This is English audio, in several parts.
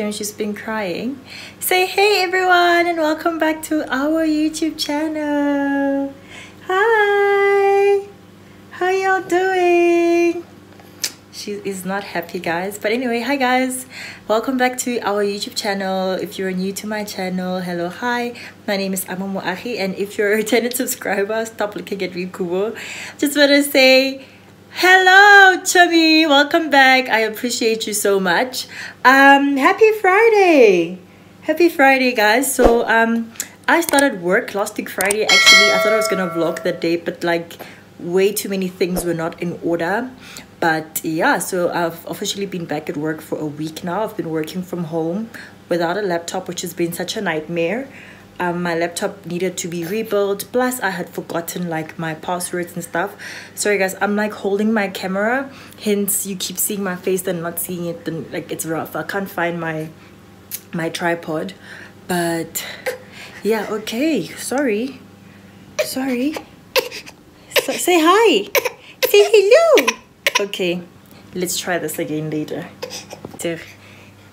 baby. She's been crying. Say hey everyone and welcome back to our YouTube channel. Hi. How y'all doing? She is not happy guys. But anyway, hi guys. Welcome back to our YouTube channel. If you're new to my channel, hello, hi. My name is Amo Moagi and if you're a returning subscriber, stop looking at me, Kubo. Just want to say Hello, Chubby. Welcome back. I appreciate you so much. Um, happy Friday. Happy Friday, guys. So, um, I started work last week Friday. Actually, I thought I was gonna vlog that day, but like, way too many things were not in order. But yeah, so I've officially been back at work for a week now. I've been working from home without a laptop, which has been such a nightmare um, my laptop needed to be rebuilt. Plus i had forgotten like my passwords and stuff. Sorry guys. I'm like holding my camera. Hence you keep seeing my face and not seeing it. Then like it's rough. I can't find my my tripod. But yeah okay. Sorry. Sorry. So, say hi. Say hello. Okay. Let's try this again later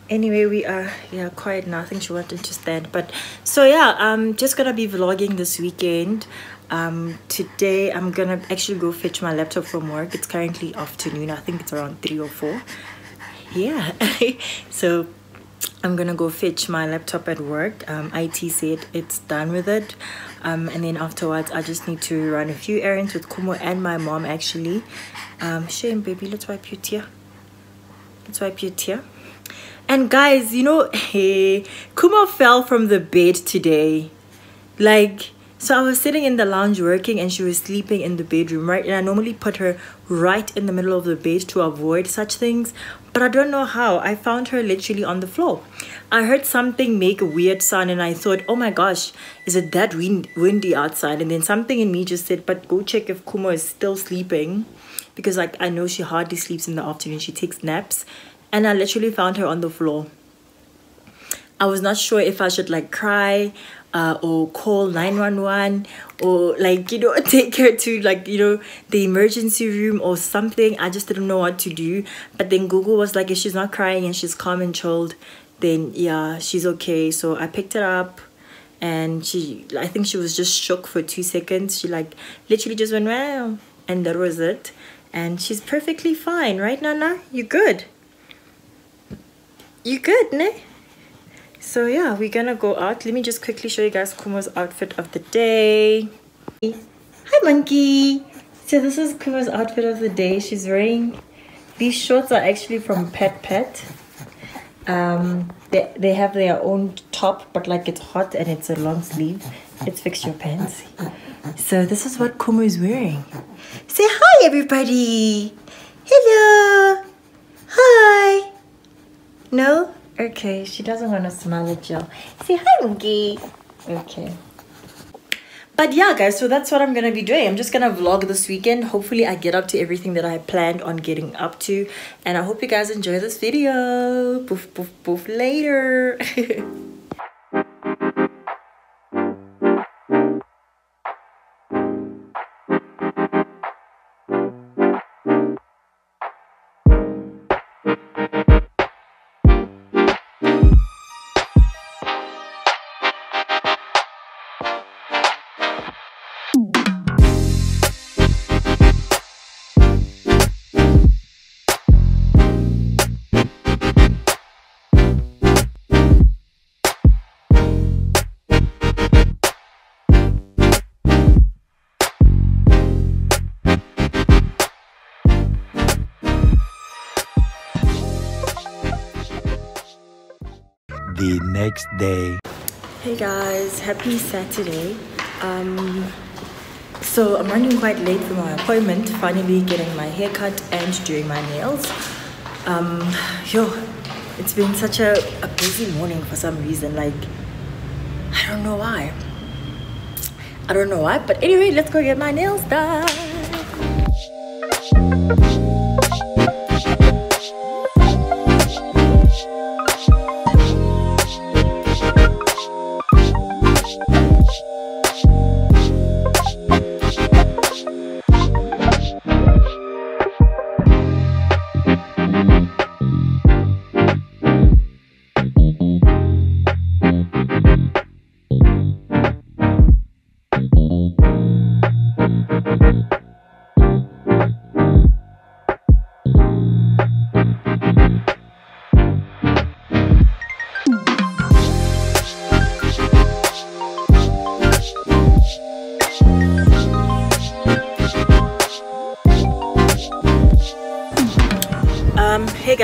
anyway we are yeah quiet now i think she wanted to stand but so yeah i'm just gonna be vlogging this weekend. Um today i'm gonna actually go fetch my laptop from work. It's currently afternoon. I think it's around three or four. Yeah. So i'm gonna go fetch my laptop at work. Um it said it's done with it. Um and then afterwards i just need to run a few errands with Khumo and my mom actually. Um shame baby let's wipe your tear. Let's wipe your tear and guys, you know, hey, Khumo fell from the bed today. Like, so I was sitting in the lounge working and she was sleeping in the bedroom, right? And I normally put her right in the middle of the bed to avoid such things. But I don't know how. I found her literally on the floor. I heard something make a weird sound and I thought, oh my gosh, is it that wind windy outside? And then something in me just said, but go check if Khumo is still sleeping. Because like I know she hardly sleeps in the afternoon. She takes naps and I literally found her on the floor. I was not sure if I should like cry uh, or call 911 or like you know take her to like you know the emergency room or something. I just didn't know what to do. But then Google was like if she's not crying and she's calm and chilled then yeah she's okay. So I picked her up and she I think she was just shook for two seconds. She like literally just went wow and that was it. And she's perfectly fine. Right Nana? You're good you good, ne? So yeah, we're gonna go out. Let me just quickly show you guys Khumo's outfit of the day. Hi, monkey. So this is Khumo's outfit of the day. She's wearing these shorts are actually from Pet Pet. Um, they, they have their own top, but like it's hot and it's a long sleeve. It's your pants. So this is what Khumo is wearing. Say hi, everybody. Hello. Hi. No? Okay, she doesn't want to smile at you. Say hi, Monkey. Okay. But yeah, guys, so that's what I'm going to be doing. I'm just going to vlog this weekend. Hopefully, I get up to everything that I planned on getting up to. And I hope you guys enjoy this video. Poof, poof, poof, later. the next day. Hey guys, happy Saturday. Um, so I'm running quite late for my appointment, finally getting my haircut and doing my nails. Um, yo, it's been such a, a busy morning for some reason, like, I don't know why. I don't know why, but anyway, let's go get my nails done.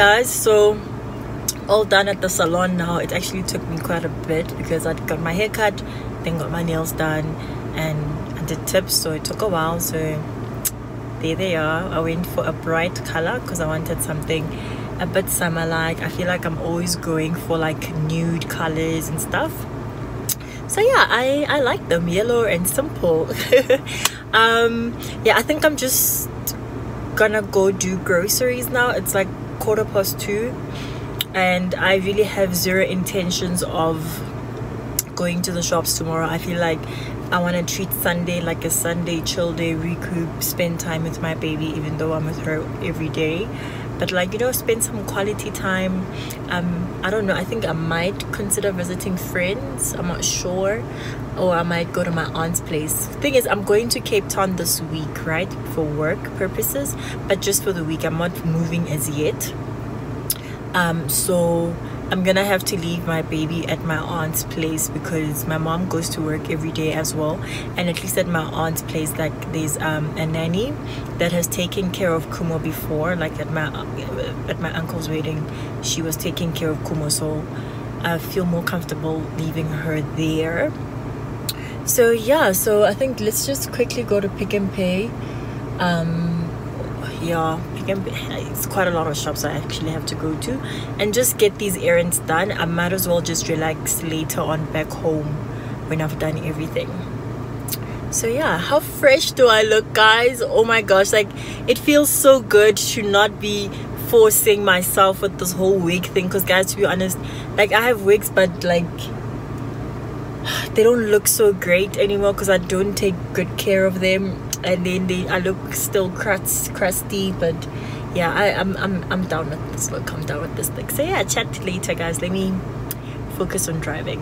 Guys so all done at the salon now. It actually took me quite a bit because i got my hair cut then got my nails done and i did tips so it took a while. So there they are. I went for a bright color because i wanted something a bit summer like. I feel like i'm always going for like nude colors and stuff. So yeah i i like them yellow and simple. Um yeah i think i'm just gonna go do groceries now. It's like quarter past two and i really have zero intentions of going to the shops tomorrow. I feel like i want to treat sunday like a sunday chill day recoup spend time with my baby even though i'm with her every day but like you know spend some quality time um i don't know i think i might consider visiting friends i'm not sure or i might go to my aunt's place. Thing is i'm going to cape town this week right for work purposes but just for the week i'm not moving as yet. Um so I'm gonna have to leave my baby at my aunt's place because my mom goes to work every day as well. And at least at my aunt's place like there's um, a nanny that has taken care of Khumo before like at my at my uncle's wedding she was taking care of Khumo. So I feel more comfortable leaving her there. So yeah so I think let's just quickly go to Pick n Pay. Um, yeah it's quite a lot of shops i actually have to go to. And just get these errands done i might as well just relax later on back home when i've done everything. So yeah how fresh do i look guys? Oh my gosh like it feels so good to not be forcing myself with this whole wig thing. Because guys to be honest like i have wigs but like they don't look so great anymore because i don't take good care of them and then they I look still crust, crusty but yeah I, I'm, I'm, I'm down with this look I'm down with this look so yeah chat later guys. Let me focus on driving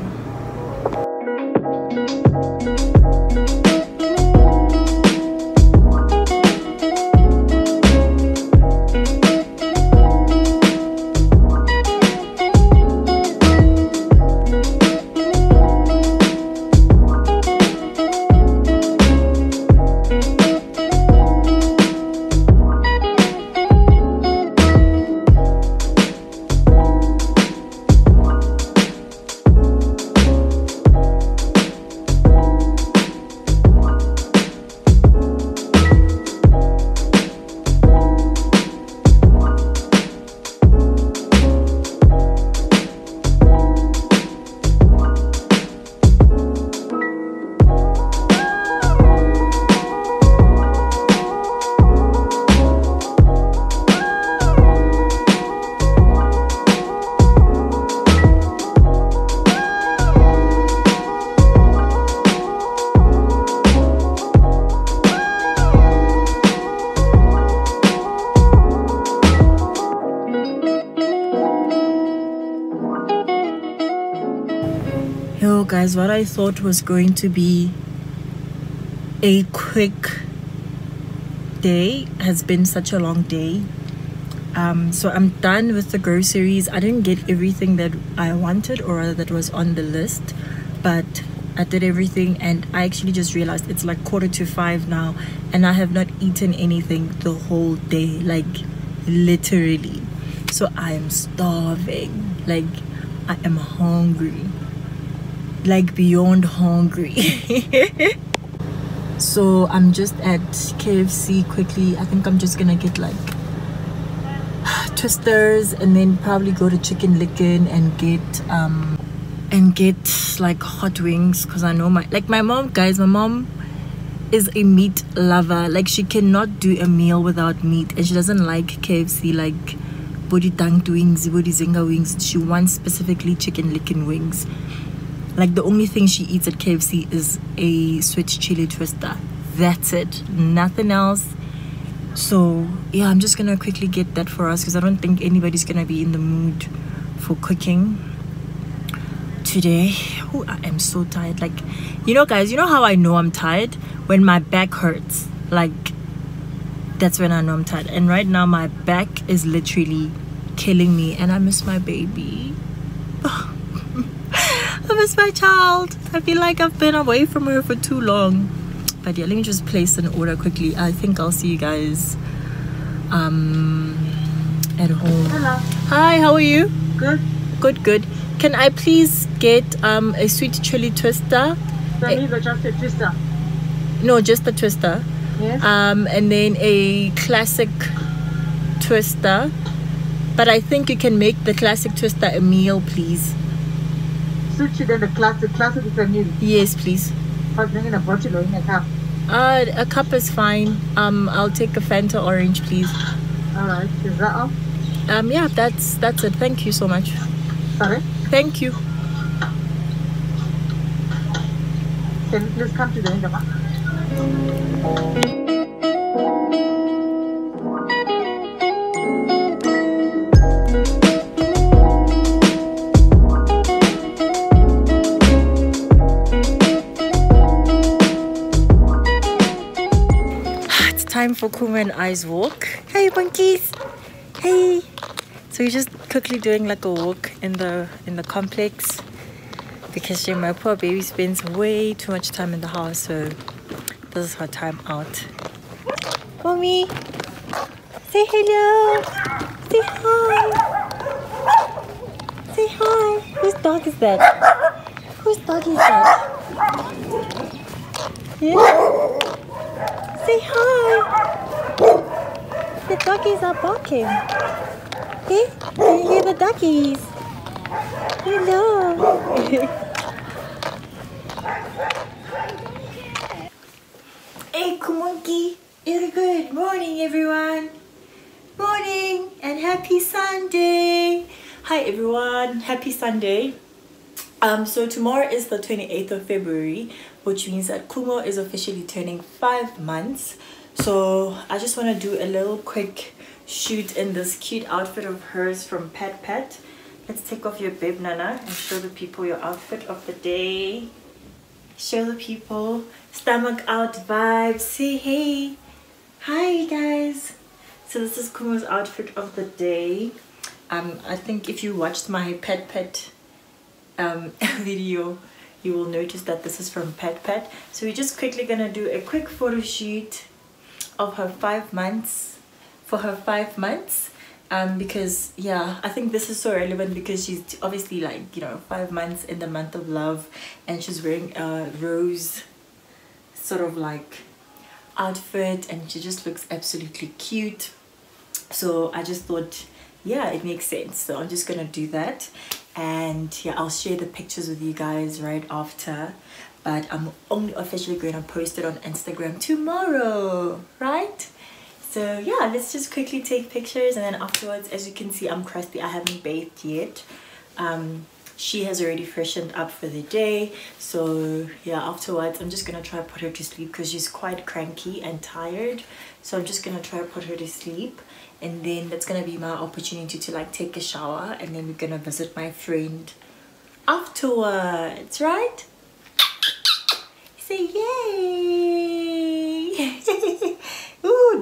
guys what I thought was going to be a quick day has been such a long day. Um, so I'm done with the groceries. I didn't get everything that I wanted or that was on the list but I did everything and I actually just realized it's like quarter to five now and I have not eaten anything the whole day like literally. So I am starving. Like I am hungry like beyond hungry. So i'm just at kfc quickly. I think i'm just gonna get like twisters and then probably go to chicken licken and get um and get like hot wings because i know my like my mom guys my mom is a meat lover. Like she cannot do a meal without meat and she doesn't like kfc like body tank wings body zinga wings. She wants specifically chicken licken wings like the only thing she eats at KFC is a sweet chili twister. That's it. Nothing else. So yeah, I'm just gonna quickly get that for us because I don't think anybody's gonna be in the mood for cooking today. Oh, I am so tired. Like, you know, guys, you know how I know I'm tired when my back hurts. Like, that's when I know I'm tired. And right now, my back is literally killing me, and I miss my baby. I miss my child. I feel like I've been away from her for too long. But yeah, let me just place an order quickly. I think I'll see you guys um, at home. Hello. Hi, how are you? Good. Good, good. Can I please get um, a sweet chili twister? So leave a just a twister. No, just a twister. Yes. Um, and then a classic twister. But I think you can make the classic twister a meal, please. The is a meal. Yes, please. In a bottle or in a cup. Uh, a cup is fine. Um, I'll take a Fanta orange, please. Alright. Is that all? Um, yeah, that's that's it. Thank you so much. Sorry. Thank you. Can you please come to the window? ma'am? Khumo and I's walk. Hey, monkeys. Hey. So we're just quickly doing like a walk in the in the complex because my poor baby spends way too much time in the house. So this is her time out. Mommy, say hello. Say hi. Say hi. Whose dog is that? Whose dog is that? Yeah. Say hi. The doggies are barking. Hey, can you hear the doggies? Hello. hey. Very good morning, everyone. Morning and happy Sunday. Hi, everyone. Happy Sunday. Um, so tomorrow is the 28th of February, which means that Khumo is officially turning five months. So I just want to do a little quick shoot in this cute outfit of hers from Pet Pet. Let's take off your bib, Nana, and show the people your outfit of the day. Show the people stomach out vibes. Say hey. Hi, guys. So this is Khumo's outfit of the day. Um, I think if you watched my Pet Pet um, video you will notice that this is from Pet Pet so we're just quickly gonna do a quick photo shoot of her five months for her five months um, because yeah I think this is so relevant because she's obviously like you know five months in the month of love and she's wearing a rose sort of like outfit and she just looks absolutely cute. So I just thought yeah it makes sense. So I'm just gonna do that and yeah I'll share the pictures with you guys right after. But I'm only officially going to post it on Instagram tomorrow right? So yeah let's just quickly take pictures. And then afterwards as you can see I'm crusty. I haven't bathed yet. Um she has already freshened up for the day. So yeah afterwards i'm just gonna try to put her to sleep because she's quite cranky and tired. So i'm just gonna try to put her to sleep. And then that's gonna be my opportunity to like take a shower and then we're gonna visit my friend afterwards right? Say yay! Ooh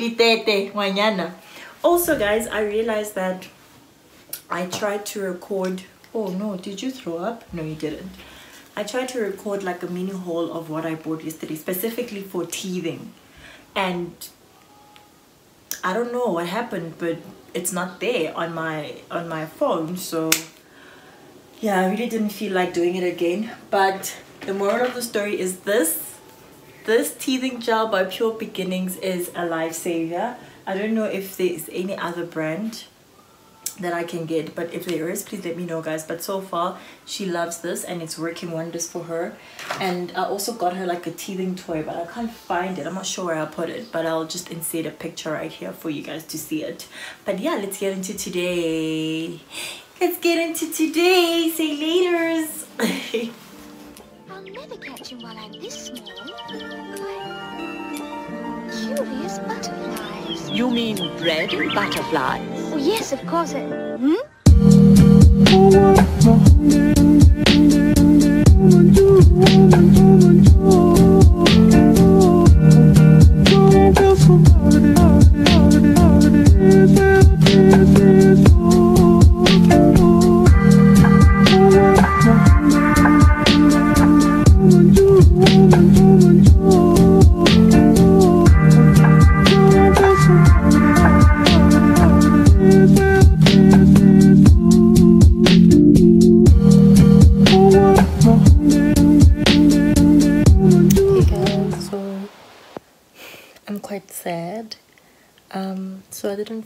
also guys i realized that i tried to record oh no did you throw up? No you didn't. I tried to record like a mini haul of what i bought yesterday specifically for teething. And i don't know what happened but it's not there on my on my phone so yeah i really didn't feel like doing it again. But the moral of the story is this. This teething gel by pure beginnings is a lifesaver. I don't know if there's any other brand that I can get. But if there is please let me know guys. But so far she loves this and it's working wonders for her. And I also got her like a teething toy but I can't find it. I'm not sure where I put it but I'll just insert a picture right here for you guys to see it. But yeah let's get into today. Let's get into today. Say laters. I'll never catch him while I'm this small. Curious butterflies. You mean bread and butterflies? Oh, yes, of course. Hmm?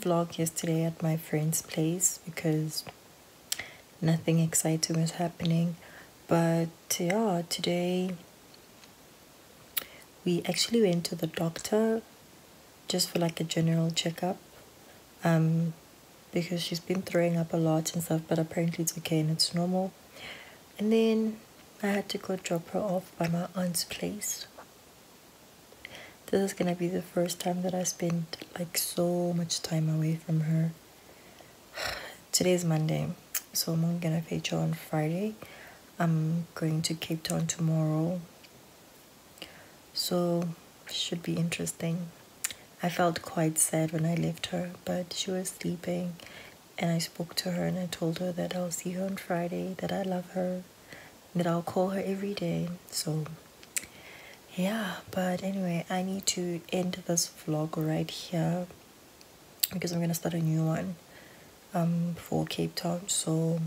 Vlog yesterday at my friend's place because nothing exciting was happening. But yeah, today we actually went to the doctor just for like a general checkup. Um, because she's been throwing up a lot and stuff, but apparently it's okay and it's normal. And then I had to go drop her off by my aunt's place this is gonna be the first time that I spend like so much time away from her. Today's Monday, so I'm gonna feature on Friday. I'm going to Cape Town tomorrow, so should be interesting. I felt quite sad when I left her, but she was sleeping, and I spoke to her and I told her that I'll see her on Friday, that I love her, that I'll call her every day. So yeah but anyway i need to end this vlog right here because i'm gonna start a new one um for cape town. So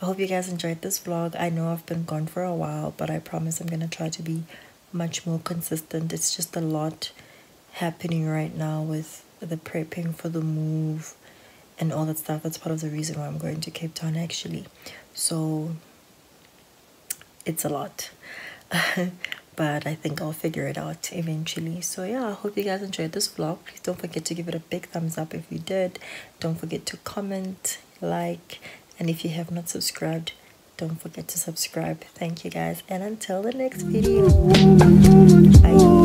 i hope you guys enjoyed this vlog. I know i've been gone for a while but i promise i'm gonna try to be much more consistent. It's just a lot happening right now with the prepping for the move and all that stuff. That's part of the reason why i'm going to cape town actually. So it's a lot but I think I'll figure it out eventually. So yeah, I hope you guys enjoyed this vlog. Please don't forget to give it a big thumbs up if you did. Don't forget to comment, like, and if you have not subscribed, don't forget to subscribe. Thank you guys, and until the next video, bye.